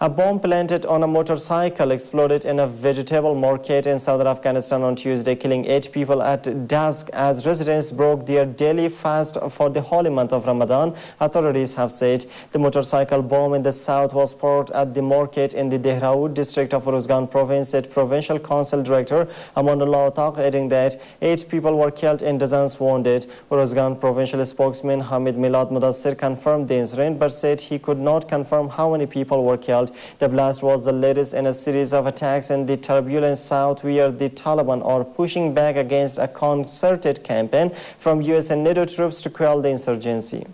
A bomb planted on a motorcycle exploded in a vegetable market in southern Afghanistan on Tuesday, killing eight people at dusk as residents broke their daily fast for the holy month of Ramadan. Authorities have said the motorcycle bomb in the south was poured at the market in the Dehraud district of Uruzgan province, said Provincial Council Director Amanullah Taq, adding that eight people were killed and dozens wounded. Uruzgan provincial spokesman Hamid Milad Mudassir confirmed the incident but said he could not confirm how many people were killed. The blast was the latest in a series of attacks in the turbulent south where the Taliban are pushing back against a concerted campaign from US and NATO troops to quell the insurgency.